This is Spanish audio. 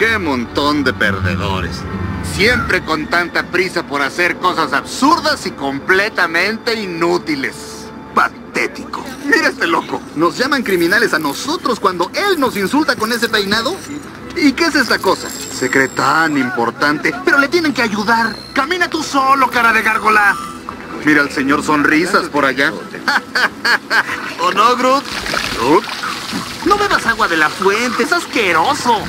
Qué montón de perdedores. Siempre con tanta prisa por hacer cosas absurdas y completamente inútiles. Patético. Mira este loco. Nos llaman criminales a nosotros cuando él nos insulta con ese peinado. ¿Y qué es esta cosa? Se cree tan importante, pero le tienen que ayudar. Camina tú solo, cara de gárgola. Mira al señor Sonrisas por allá. ¿O no, Groot? Groot. No bebas agua de la fuente, es asqueroso.